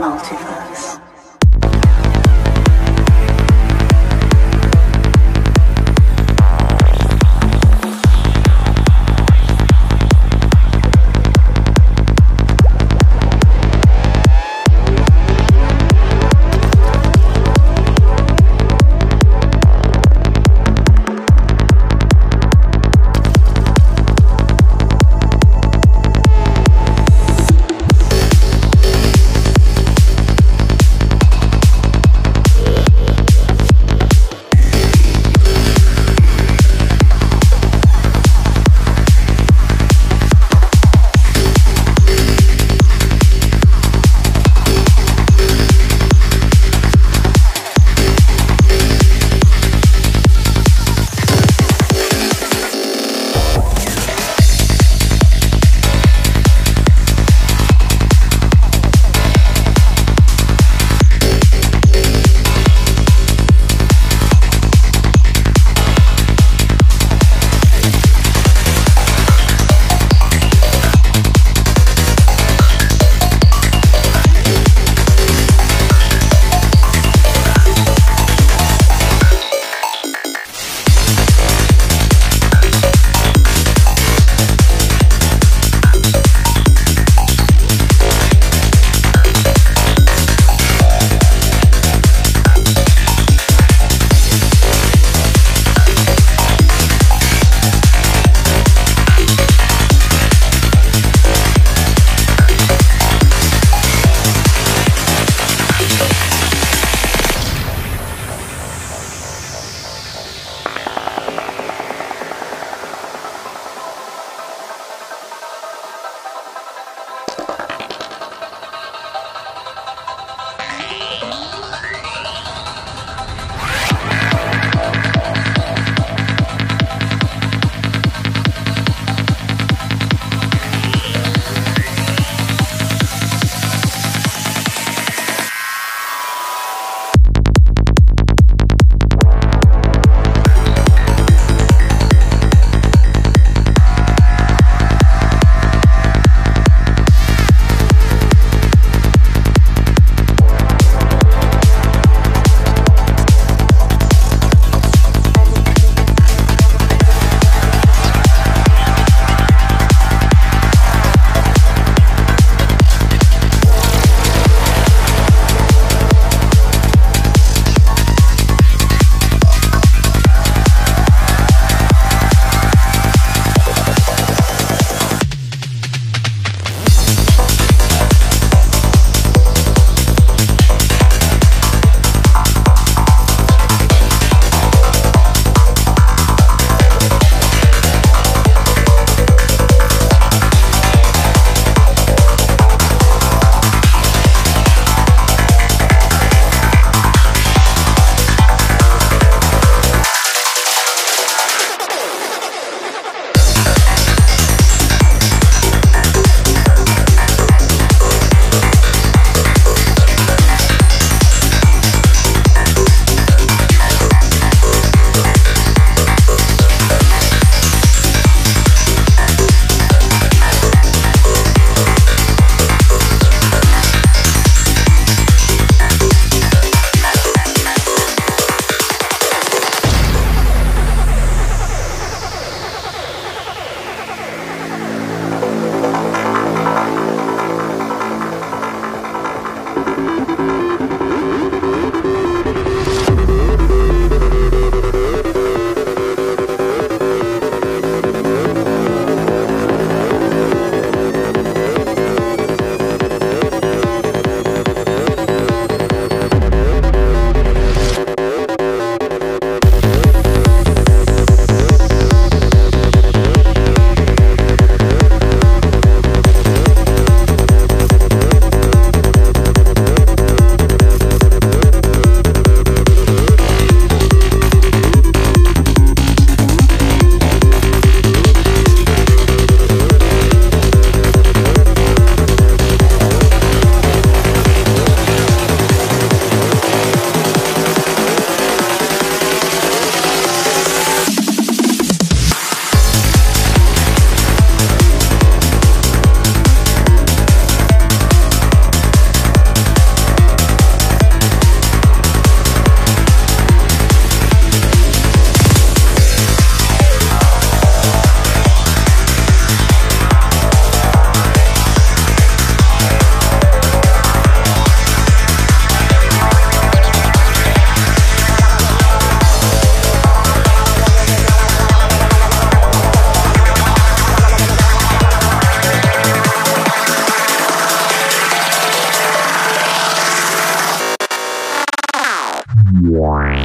multiverse. Why?